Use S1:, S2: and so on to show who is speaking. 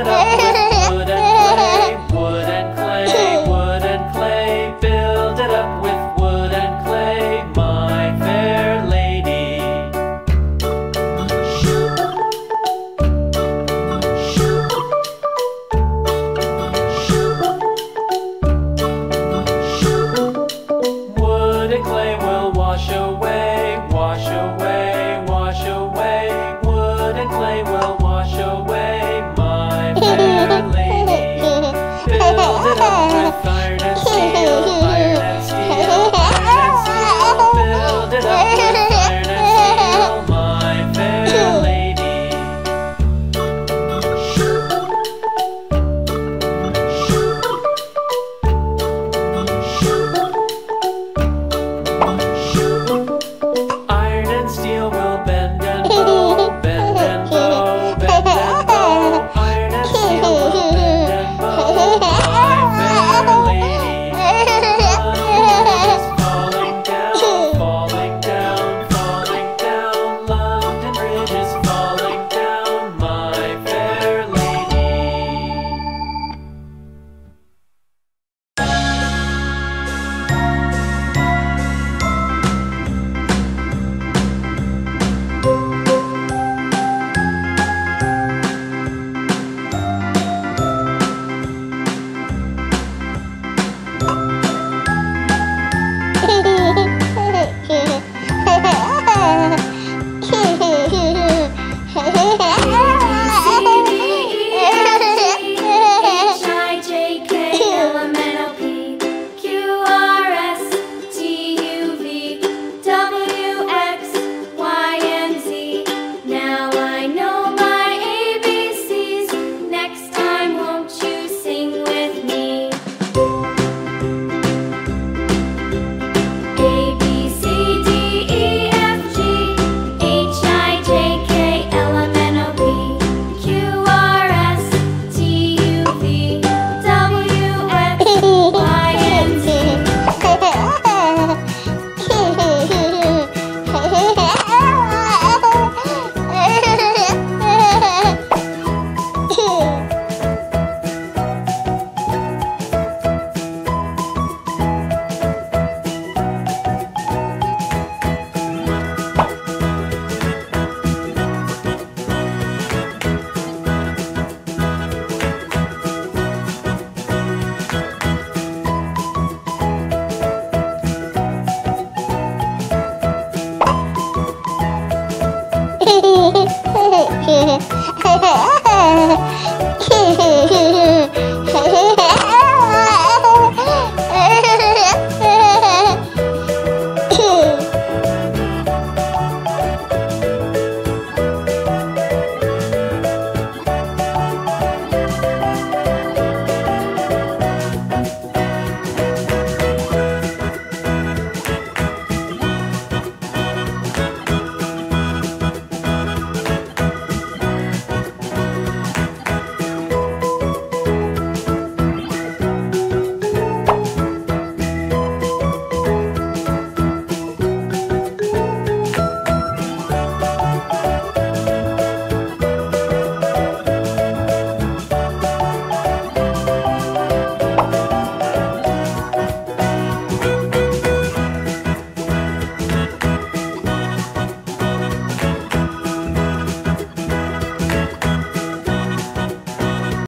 S1: って